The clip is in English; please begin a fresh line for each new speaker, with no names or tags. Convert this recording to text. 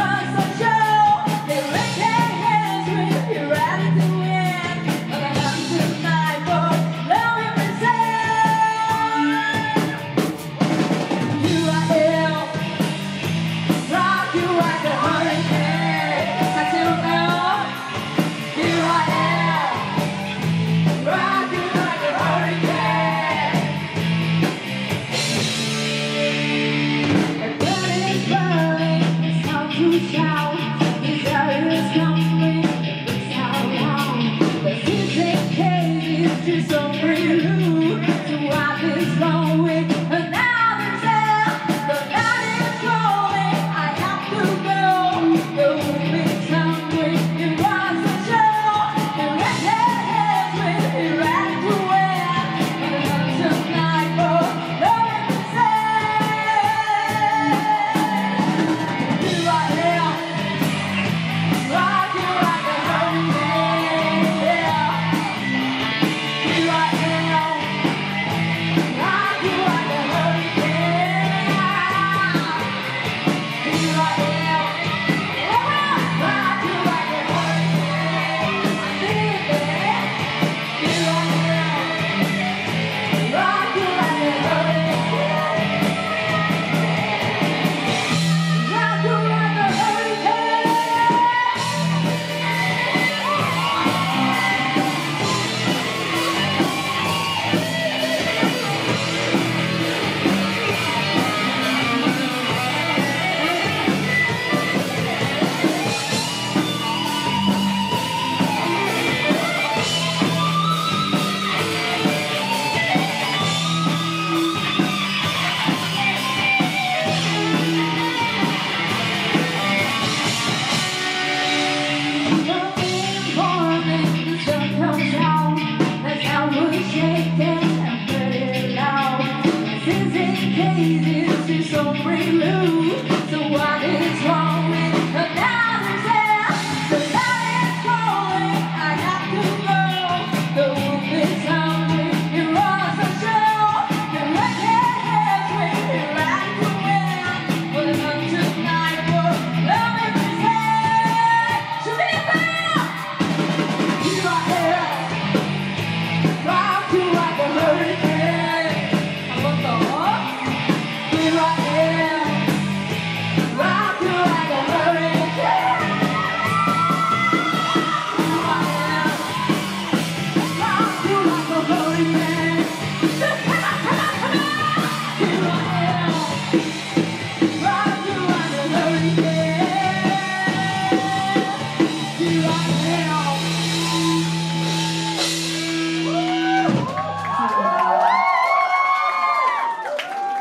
Christ. Stop. prelude